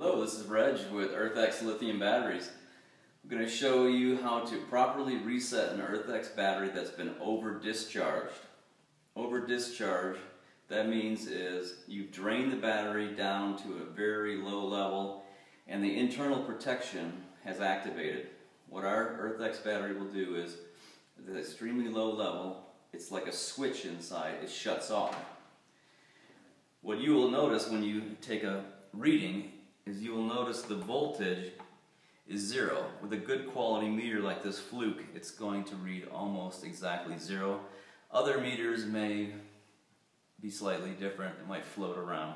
Hello, this is Reg with EarthX lithium batteries. I'm going to show you how to properly reset an EarthX battery that's been over discharged. Over discharge, that means is you've drained the battery down to a very low level and the internal protection has activated. What our EarthX battery will do is at an extremely low level, it's like a switch inside, it shuts off. What you will notice when you take a reading is you will notice the voltage is zero. With a good quality meter like this Fluke, it's going to read almost exactly zero. Other meters may be slightly different, it might float around.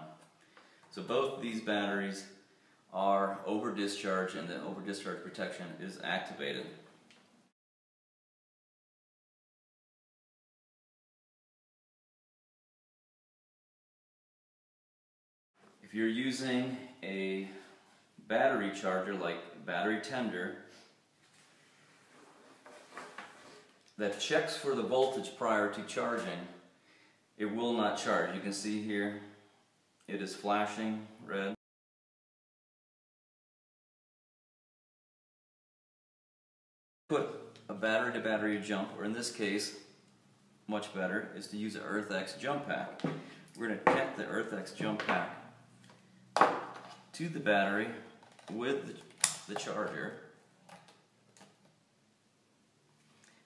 So both these batteries are over discharge and the over discharge protection is activated. If you're using a battery charger like battery tender that checks for the voltage prior to charging, it will not charge. You can see here it is flashing red. Put a battery to battery jump, or in this case, much better, is to use an EarthX jump pack. We're going to connect the EarthX jump pack to the battery with the, charger.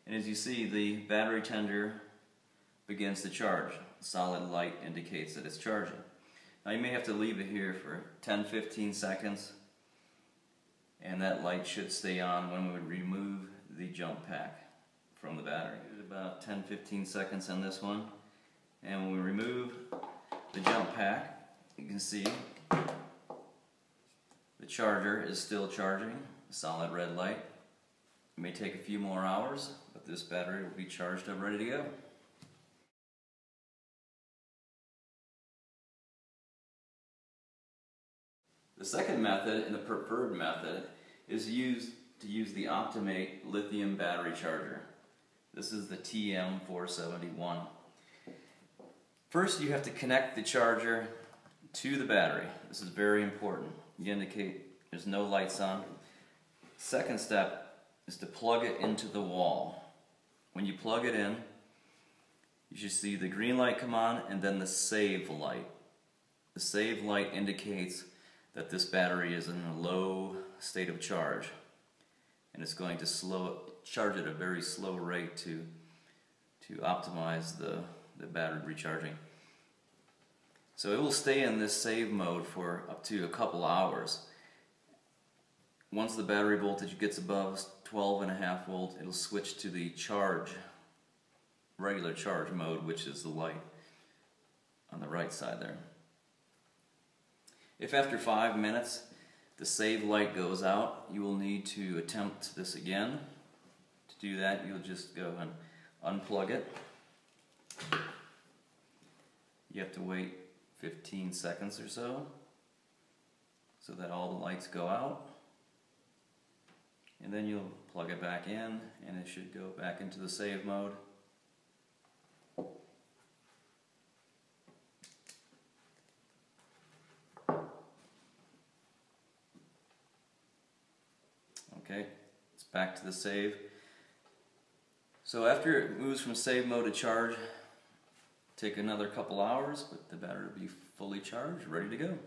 And as you see, the battery tender begins to charge. Solid light indicates that it's charging. Now you may have to leave it here for 10-15 seconds and that light should stay on when we remove the jump pack from the battery. About 10-15 seconds on this one and when we remove the jump pack you can see charger is still charging, solid red light. It may take a few more hours, but this battery will be charged up ready to go. The second method, and the preferred method, is used to use the Optimate lithium battery charger. This is the TM471. First you have to connect the charger to the battery. This is very important you indicate there's no lights on. Second step is to plug it into the wall. When you plug it in, you should see the green light come on and then the save light. The save light indicates that this battery is in a low state of charge and it's going to slow charge at a very slow rate to to optimize the, the battery recharging. So it will stay in this save mode for up to a couple hours. Once the battery voltage gets above 12 and a half volt, it'll switch to the charge, regular charge mode, which is the light on the right side there. If after five minutes the save light goes out, you will need to attempt this again. To do that, you'll just go and unplug it. You have to wait 15 seconds or so so that all the lights go out and then you'll plug it back in and it should go back into the save mode okay it's back to the save so after it moves from save mode to charge Take another couple hours, but the battery will be fully charged, ready to go.